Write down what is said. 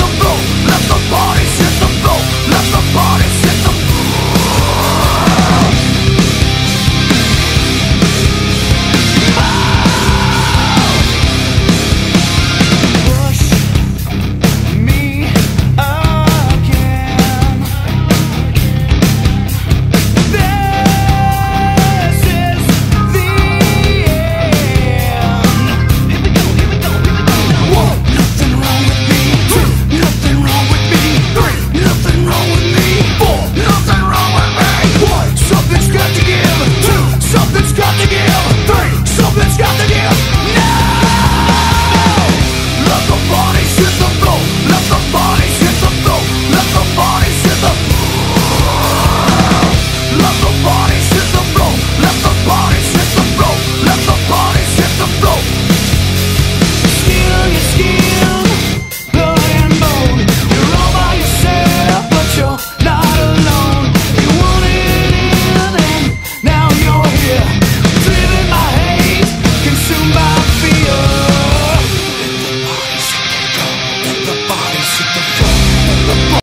Let the bodies hit the room, let the body